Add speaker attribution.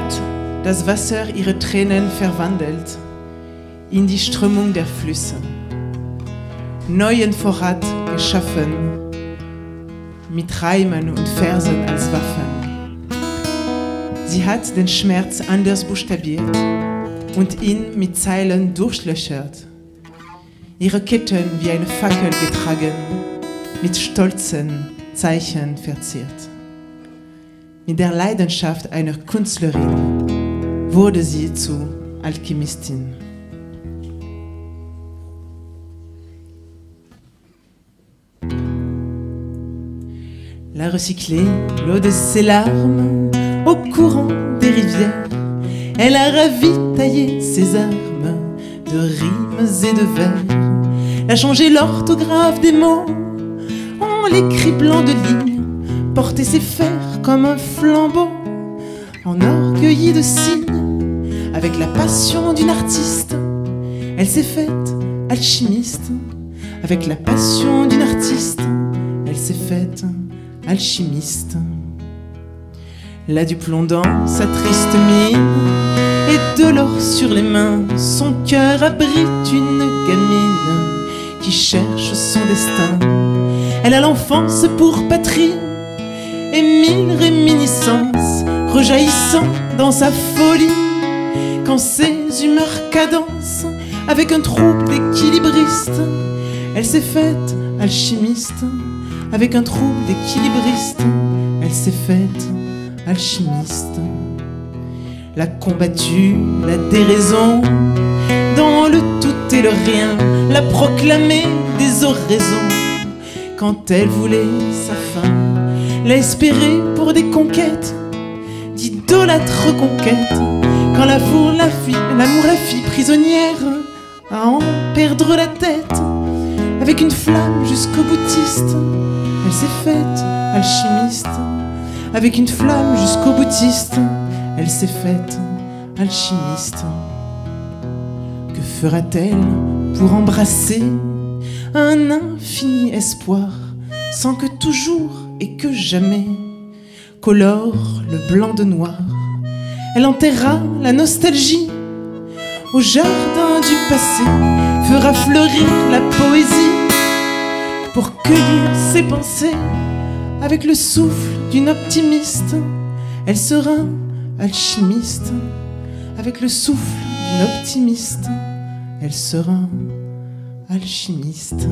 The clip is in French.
Speaker 1: hat das Wasser ihre Tränen verwandelt in die Strömung der Flüsse, neuen Vorrat geschaffen, mit Reimen und Versen als Waffen. Sie hat den Schmerz anders buchstabiert und ihn mit Zeilen durchlöchert, ihre Ketten wie eine Fackel getragen, mit stolzen Zeichen verziert. Mit der Leidenschaft einer Künstlerin wurde sie zu Alchemistin. La recycler, l'eau de ses larmes au courant des rivières. Elle a ravitaillé ses armes de rimes et de vers. Elle a changé l'orthographe des mots en l'écrit blanc de lignes. Porté ses fers comme un flambeau, enorgueilli de signes. Avec la passion d'une artiste, elle s'est faite alchimiste. Avec la passion d'une artiste, elle s'est faite alchimiste. Là du plomb dans sa triste mine et de l'or sur les mains, son cœur abrite une gamine qui cherche son destin. Elle a l'enfance pour patrie et mille réminiscences rejaillissant dans sa folie quand ses humeurs cadencent avec un troupe d'équilibristes. Elle s'est faite alchimiste avec un trouble d'équilibriste. Elle s'est faite alchimiste. La combattue, la déraison, dans le tout et le rien, la proclamée des oraisons. Quand elle voulait sa fin, l'a espérée pour des conquêtes, d'idolâtres conquêtes. Quand l'amour la, fit, l'amour la fit prisonnière, à en perdre la tête, avec une flamme jusqu'au boutiste. Elle s'est faite alchimiste, avec une flamme jusqu'au boutiste. Elle s'est faite alchimiste. Que fera-t-elle pour embrasser un infini espoir, sans que toujours et que jamais colore le blanc de noir Elle enterra la nostalgie au jardin du passé, fera fleurir la poésie pour cueillir ses pensées avec le souffle d'une optimiste. Elle sera alchimiste avec le souffle d'une optimiste. Elle sera alchimiste.